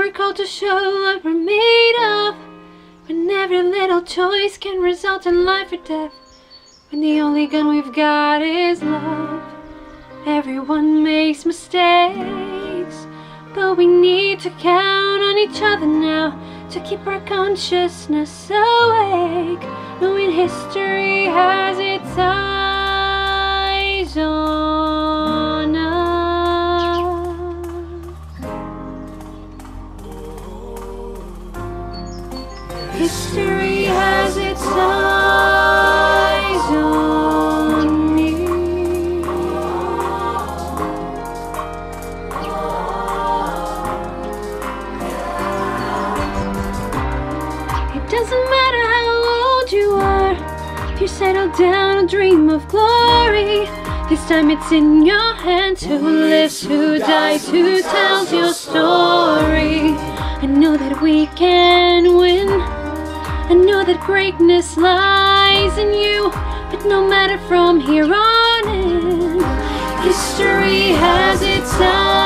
we're called to show what we're made of. When every little choice can result in life or death. When the only gun we've got is love. Everyone makes mistakes, but we need to count on each other now to keep our consciousness awake. Knowing history History has its eyes on me. It doesn't matter how old you are, if you settle down and dream of glory. This time it's in your hands who lives, who dies, who tells your story. I know that we can win. I know that greatness lies in you, but no matter from here on in, history has its own.